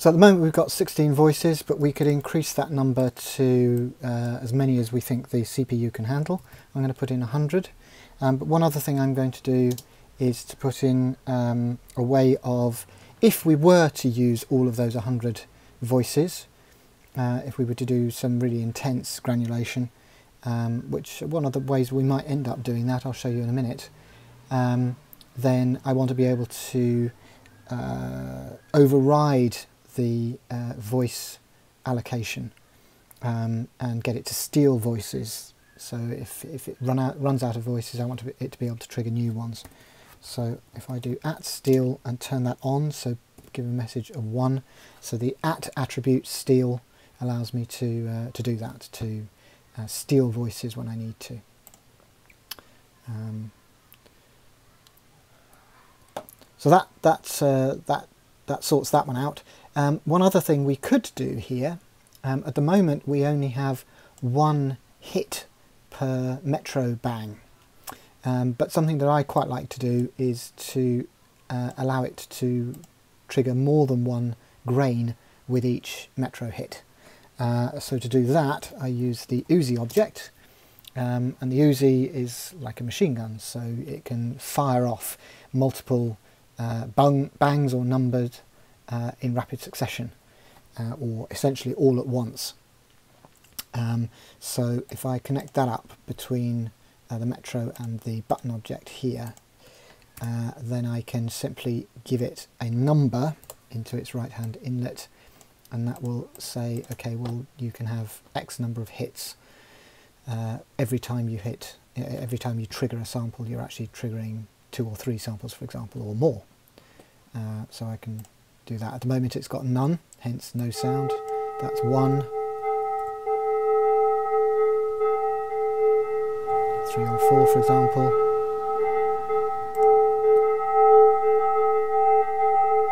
So at the moment we've got 16 voices, but we could increase that number to uh, as many as we think the CPU can handle. I'm going to put in 100. Um, but one other thing I'm going to do is to put in um, a way of, if we were to use all of those 100 voices, uh, if we were to do some really intense granulation, um, which one of the ways we might end up doing that, I'll show you in a minute, um, then I want to be able to uh, override the uh, voice allocation um, and get it to steal voices. So if, if it run out, runs out of voices, I want to be, it to be able to trigger new ones. So if I do at steal and turn that on, so give a message of 1, so the at attribute steal allows me to, uh, to do that, to uh, steal voices when I need to. Um, so that, that's, uh, that, that sorts that one out. Um, one other thing we could do here, um, at the moment we only have one hit per metro bang. Um, but something that I quite like to do is to uh, allow it to trigger more than one grain with each metro hit. Uh, so to do that I use the Uzi object um, and the Uzi is like a machine gun so it can fire off multiple uh, bang, bangs or numbered uh, in rapid succession uh, or essentially all at once. Um, so if I connect that up between uh, the metro and the button object here, uh, then I can simply give it a number into its right hand inlet and that will say, okay, well you can have X number of hits uh, every time you hit, every time you trigger a sample you're actually triggering two or three samples for example or more. Uh, so I can do that. At the moment it's got none, hence no sound. That's one. Three or four, for example.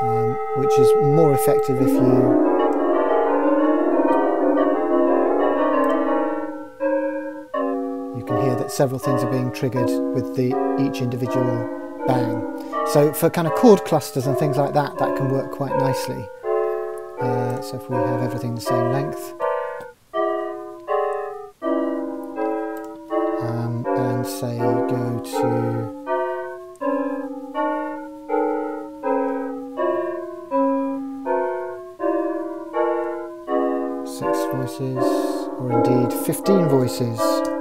Um, which is more effective if you you can hear that several things are being triggered with the each individual bang. So for kind of chord clusters and things like that, that can work quite nicely. Uh, so if we have everything the same length, um, and say go to six voices, or indeed 15 voices.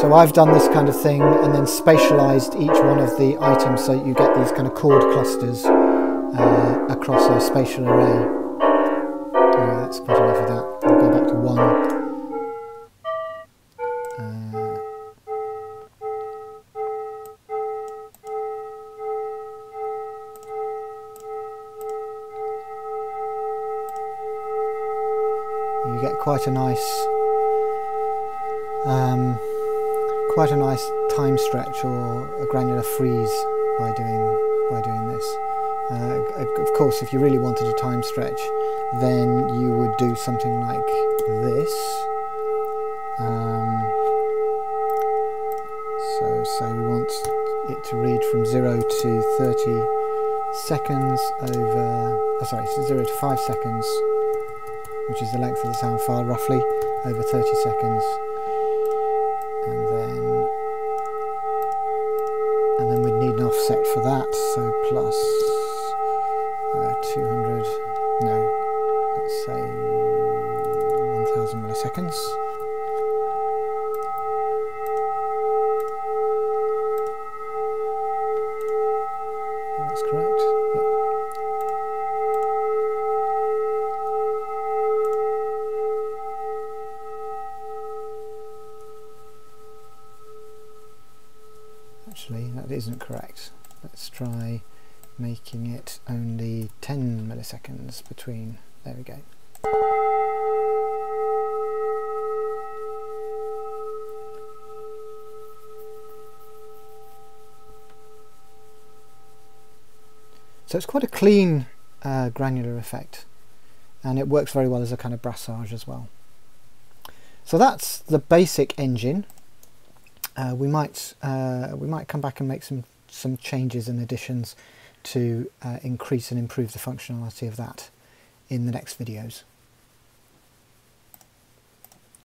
So I've done this kind of thing and then spatialized each one of the items so you get these kind of chord clusters uh, across a spatial array. Anyway, that's quite enough of that. I'll go back to one. Uh, you get quite a nice um, quite a nice time stretch or a granular freeze by doing by doing this. Uh, of course, if you really wanted a time stretch, then you would do something like this. Um, so, say we want it to read from 0 to 30 seconds over, oh, sorry, 0 to 5 seconds, which is the length of the sound file roughly, over 30 seconds. Offset for that, so plus uh, 200, no, let's say 1000 milliseconds. That's correct. Actually, that isn't correct. Let's try making it only 10 milliseconds between. There we go. So it's quite a clean uh, granular effect and it works very well as a kind of brassage as well. So that's the basic engine. Uh, we might uh, we might come back and make some some changes and additions to uh, increase and improve the functionality of that in the next videos.